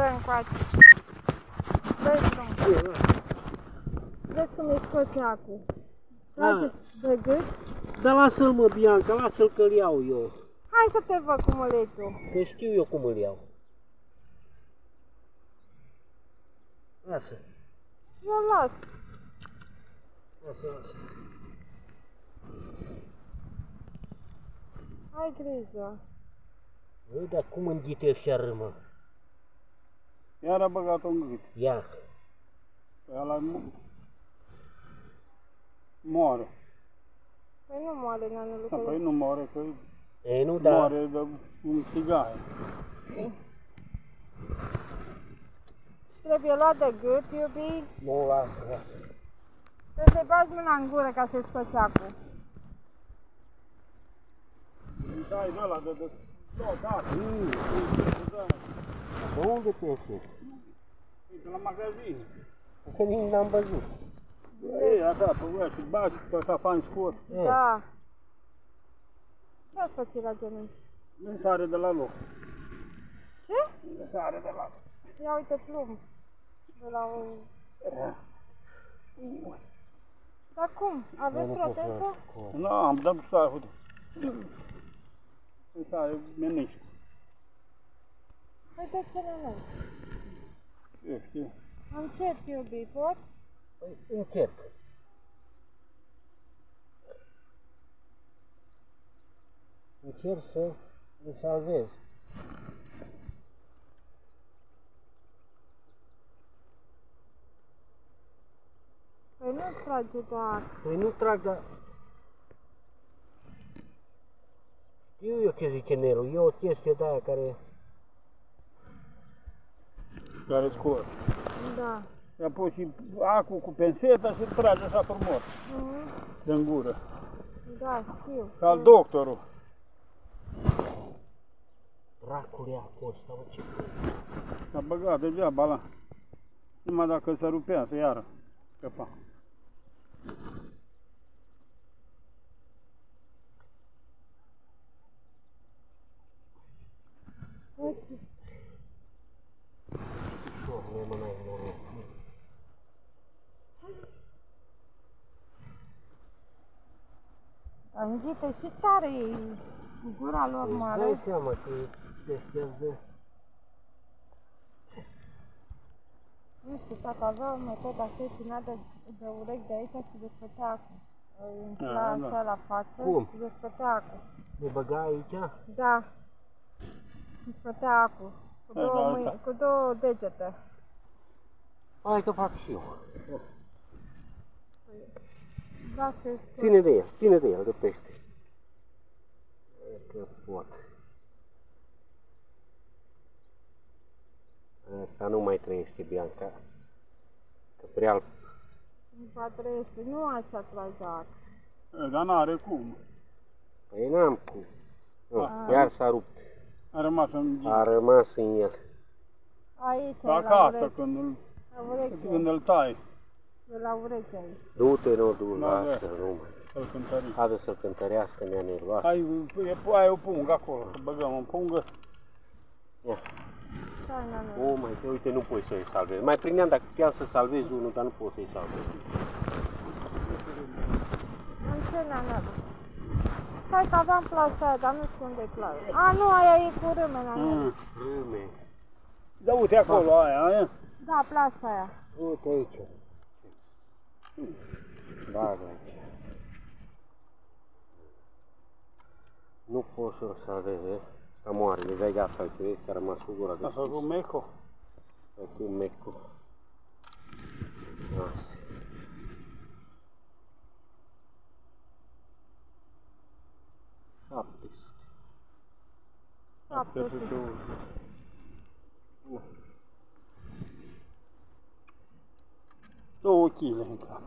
Dă încoace. Vezi cum. Vezi cum îi scoți acul. Trage de gât. Dar lasă-l mă, Bianca, lasă-l că-l iau eu. Hai să te văd cum îl iei tu. Că știu eu cum îl iau. Lasă, Eu las. lasă, lasă. Ai grijă. Băi, dar cum înghite ăștia râmă? Iar a băgat-o în gât. Ia, Pe ăla mo- moare. Păi nu moare nanele. Da, că- păi nu moare, că ei nu, da. moare de un tigaie. Trebuie luat de gât, iubi. Nu, lasă, lasă. Trebuie să-i bagi mâna în gură ca să-i scoți acul. Îi dai de ăla de... de... Da, da, Mm, da. de unde te ieși? De la magazin. Că nici n-am văzut. Ei, așa, pe voi, și bagi pe safan scurt. E, Da. Ce ați făcut la genunchi? Nu sare de la loc. Ce? Nu sare de la loc. Ia uite plumb. De la o... Dar cum? Aveți nu pot să proteză? fac. Nu, am dat sare, uite. Nu sare meniști. Păi de ce nu? Eu știu. Încet, iubi, pot? Păi, încerc. Încerc să îl salvez. Păi nu trage doar. Păi nu trag, dar... Știu eu ce zice Nelu, e o chestie de aia care... Care scot. Da. I-a pus și acul cu penseta și îl trage așa frumos, Mhm. din gură. Da, știu. Ca al doctorul. Dracul e acolo ăsta, mă, ce... A băgat degeaba la. Numai dacă se rupea, să iară. Scăpa. Uite. Doamne, mă, n-ai noroc. Înghite și tare e gura lor Îți mare. dai seama că e chestia de... Nu știu, tata avea o metodă așa ținea de, de urechi de aici și desfătea acul. Îi Umfla Da, așa da. la față Cum? și desfătea acul. Ne băga aici? Da. Și sfătea acul. Cu Da, două, da, mâini, da. cu două degete. Hai că fac și eu. Da, să Ține de el, ține de el, de pește. E Că pot. Asta nu mai trăiește Bianca. Că prea îl- Va trăiește. Nu așa trajac. E, Dar n-are cum. Păi n-am cum. Nu, Ah. iar s-a rupt. A rămas în A rămas în el. Aici, la acasă urechi. când îl, La ureche. când îl tai. De la ureche aici. Du-te, nu, du, Da, lasă, da. nu mai. Să-l cântărim. Haide să cântărească nea nervoasă. Ai, e, ai o pungă acolo, să băgăm în pungă. Ia. Stai, nane. O, mai te uite, nu poți să-i salvezi. Mai prindeam dacă puteam să salvezi unul, dar nu poți să-i salvezi. În ce nane? Stai că aveam plasa aia, dar nu știu unde e plasa. A, nu, aia e cu râme, nane. Mm. Râme. Da, uite acolo, aia, aia. Da, plasa aia. Uite aici. Da, da. Nu pot să-l salveze. Să moare, le dai gata, uite, vezi că a rămas cu gura A deschisă. făcut meco. Cu mecu. Da. Șapte. Șapte sute. Două kg încă.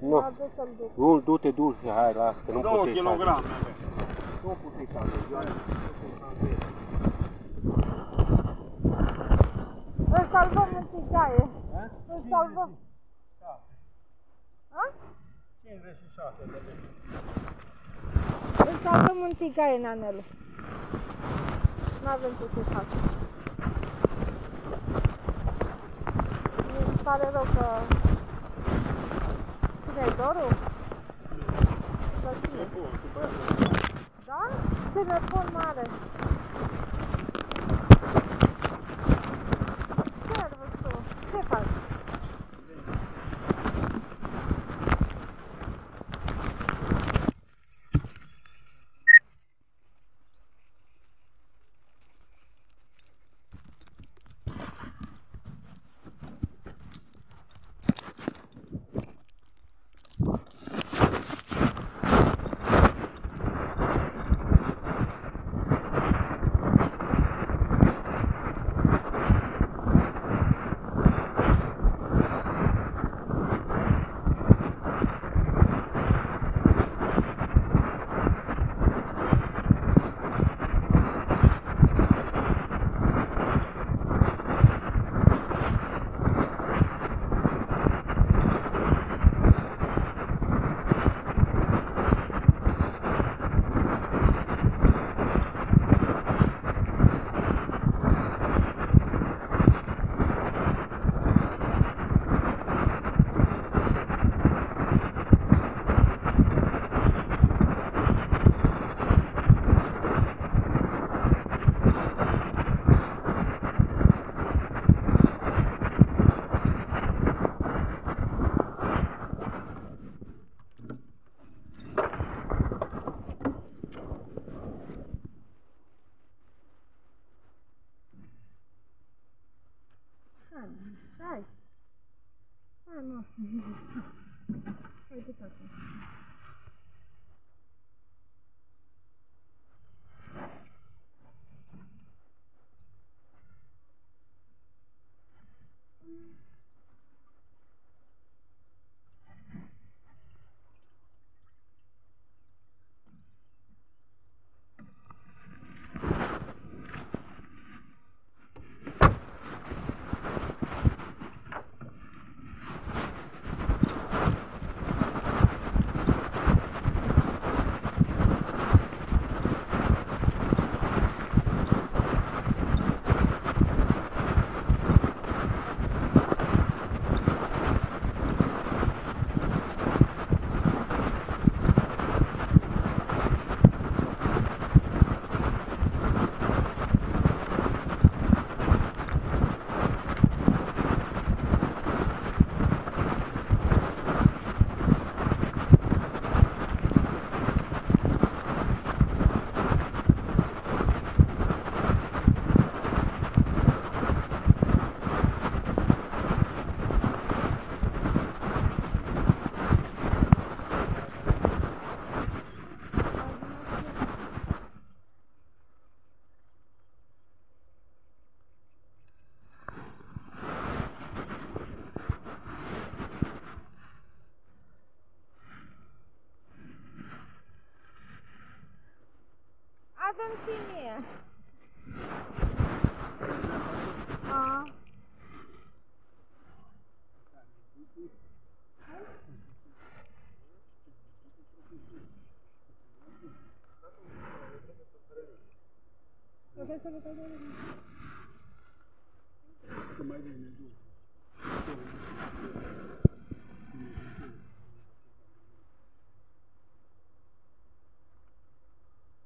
Nu, A, du să-l duc. nu, du-te, du-te, hai, las, că nu Două poți să-i salvezi. kilograme. Nu poți să-i salvezi, eu nu pot să-i salvezi. Îl salvăm în tigaie. Ha? Îl salvăm. A? 56 de lei. Îl salvăm în tigaie, nanelu. N-avem ce să facem. Pare rău că... Cine e Doru? Sau cine? Da? Telefon mare. Servus tu. Ce faci? Hai, hai. Hai, mă. Hai de toate. Adu-mi și mie. A.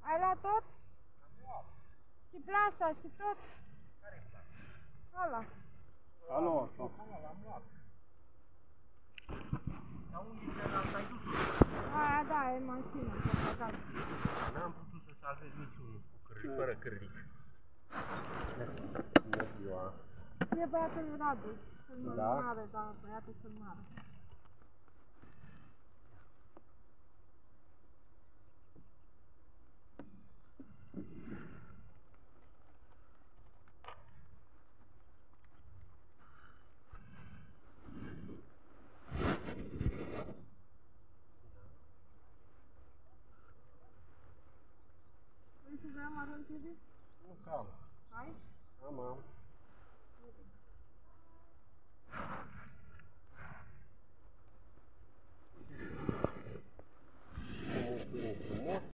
Ai luat tot? Și plasa și tot? Ăla. Alo, sau? Aia da, e mașina. pe păcat. N-am putut să salvez niciunul cu cârlic, fără cârlic. Bună ziua. E băiatul Radu. Cel mai Da? mare, da, băiatul cel mare. Amarante Tamam.